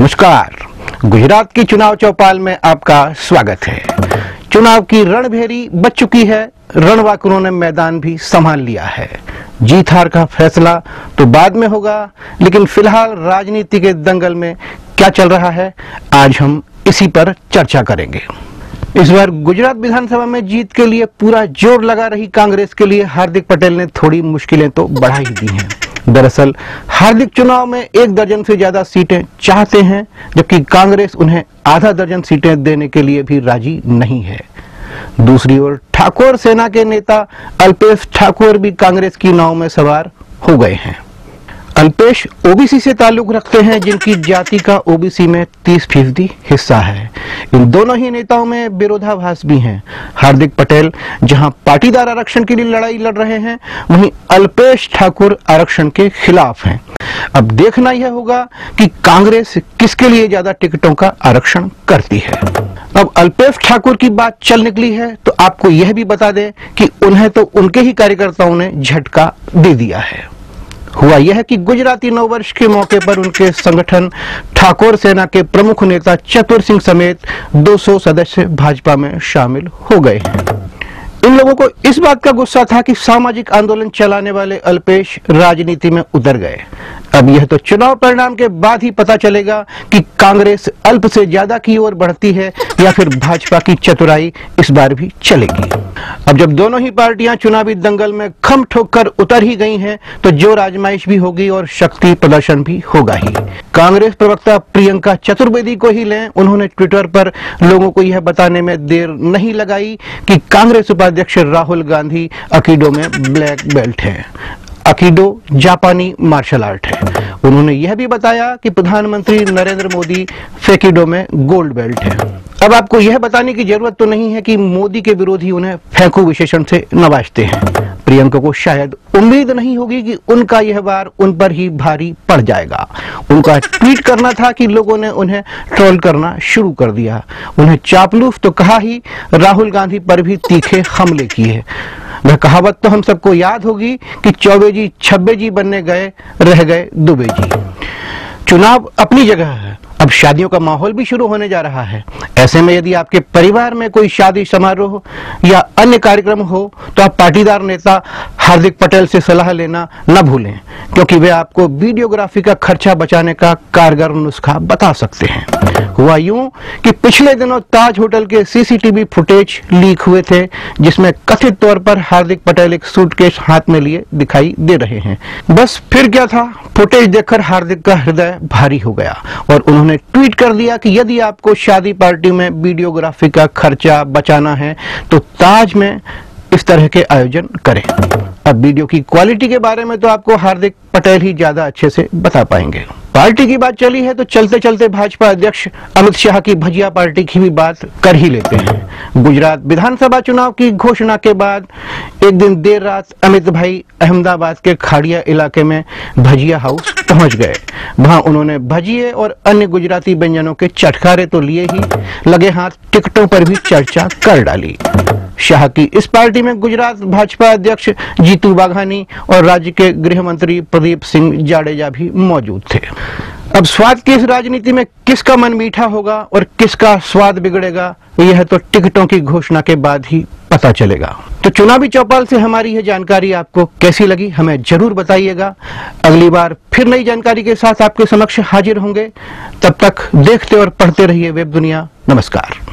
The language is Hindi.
नमस्कार। गुजरात की चुनाव चौपाल में आपका स्वागत है। चुनाव की रणभेरी बच चुकी है, रणवाकुरों ने मैदान भी संभाल लिया है। जीत हार का फैसला तो बाद में होगा, लेकिन फ़िलहाल राजनीति के दंगल में क्या चल रहा है, आज हम इसी पर चर्चा करेंगे। इस बार गुजरात विधानसभा में जीत के लिए पूरा ज़ोर लगा रही कांग्रेस के लिए हार्दिक पटेल ने थोड़ी मुश्किलें तो बढ़ा ही दी हैं। दरअसल, हार्दिक चुनाव में एक दर्जन से ज़्यादा सीटें चाहते हैं, जबकि कांग्रेस उन्हें आधा दर्जन सीटें देने के लिए भी राज़ी नहीं है। दूसरी ओर, ठाकुर सेना के नेता अल्पेश ठाकुर भी कांग्रेस की नाव में सवार हो गए हैं। अल्पेश ओबीसी से ताल्लुक रखते हैं, जिनकी जाति का ओबीसी में 30 फ़ीसदी हिस्सा है। इन दोनों ही नेताओं में विरोधाभास भी हैं। हार्दिक पटेल, जहाँ पाटीदार आरक्षण के लिए लड़ाई लड़ रहे हैं, वहीं अल्पेश ठाकुर आरक्षण के खिलाफ हैं। अब देखना यह होगा कि कांग्रेस किसके लिए ज़्यादा टिकटों का आरक्षण करती है। अब अल्पेश ठाकुर की बात चल निकली है तो आपको यह भी बता दें कि उन्हें तो उनके ही कार्यकर्ताओं ने झटका दे दिया है। हुआ यह है कि गुजराती नववर्ष के मौके पर उनके संगठन ठाकुर सेना के प्रमुख नेता चतुर सिंह समेत 200 सदस्य भाजपा में शामिल हो गए हैं। इन लोगों को इस बात का गुस्सा था कि सामाजिक आंदोलन चलाने वाले अल्पेश राजनीति में उतर गए। अब यह तो चुनाव परिणाम के बाद ही पता चलेगा कि कांग्रेस अल्प से ज़्यादा की ओर बढ़ती है या फिर भाजपा की चतुराई इस बार भी चलेगी। अब जब दोनों ही पार्टियाँ चुनावी दंगल में खम ठोक कर उतर ही गई हैं, तो जो आजमाइश भी होगी और शक्ति प्रदर्शन भी होगा ही। कांग्रेस प्रवक्ता प्रियंका चतुर्वेदी को ही लें। उन्होंने ट्विटर पर लोगों को यह बताने में देर नहीं लगाई कि कांग्रेस उपाध्यक्ष राहुल गांधी अकीडो में ब्लैक बेल्ट है। अकीडो जापानी मार्शल आर्ट है। उन्होंने यह भी बताया कि प्रधानमंत्री नरेंद्र मोदी फेकिडो में गोल्ड बेल्ट है। अब आपको यह बताने की ज़रूरत तो नहीं है कि मोदी के विरोधी उन्हें फेंकू विशेषण से नवाजते हैं। प्रियंका को शायद उम्मीद नहीं होगी कि उनका यह वार उन पर ही भारी पड़ जाएगा। उनका ट्वीट करना था कि लोगों ने उन्हें ट्रोल करना शुरू कर दिया। उन्हें चापलूफ तो कहा ही, राहुल गांधी पर भी तीखे हमले किए। वह कहावत तो हम सबको याद होगी कि चौबे जी छब्बे जी बनने गए, रह गए दुबे जी चुनाव अपनी जगह है। अब शादियों का माहौल भी शुरू होने जा रहा है। ऐसे में यदि आपके परिवार में कोई शादी समारोह या अन्य कार्यक्रम हो तो आप पाटीदार नेता हार्दिक पटेल से सलाह लेना न भूलें, क्योंकि वे आपको वीडियोग्राफी का खर्चा बचाने का कारगर नुस्खा बता सकते हैं। हुआ यूँ कि पिछले दिनों ताज होटल के सीसीटीवी फुटेज लीक हुए थे, जिसमें कथित तौर पर हार्दिक पटेल एक सूटकेस हाथ में लिए दिखाई दे रहे हैं। बस फिर क्या था? फुटेज देखकर हार्दिक का हृदय भारी हो गया, और उन्होंने ट्वीट कर दिया कि यदि आपको शादी पार्टी में वीडियोग्राफी का खर्चा बचाना है तो ताज में इस तरह के आयोजन करें। अब वीडियो की क्वालिटी के बारे में तो आपको हार्दिक पटेल ही ज़्यादा अच्छे से बता पाएँगे। पार्टी की बात चली है तो चलते चलते भाजपा अध्यक्ष अमित शाह की भजिया पार्टी की भी बात कर ही लेते हैं। गुजरात विधानसभा चुनाव की घोषणा के बाद एक दिन देर रात अमित भाई अहमदाबाद के खाड़िया इलाके में भजिया हाउस पहुँच गए। वहाँ उन्होंने भजिए और अन्य गुजराती व्यंजनों के चटकारे तो लिए ही, लगे हाथ टिकटों पर भी चर्चा कर डाली। शाह की इस पार्टी में गुजरात भाजपा अध्यक्ष जीतू बाघानी और राज्य के गृह मंत्री प्रदीप सिंह जाडेजा भी मौजूद थे। अब स्वाद की इस राजनीति में किसका मन मीठा होगा और किसका स्वाद बिगड़ेगा, यह तो टिकटों की घोषणा के बाद ही पता चलेगा। तो चुनावी चौपाल से हमारी यह जानकारी आपको कैसी लगी, हमें ज़रूर बताइएगा। अगली बार फिर नई जानकारी के साथ आपके समक्ष हाजिर होंगे। तब तक देखते और पढ़ते रहिए वेब दुनिया। नमस्कार।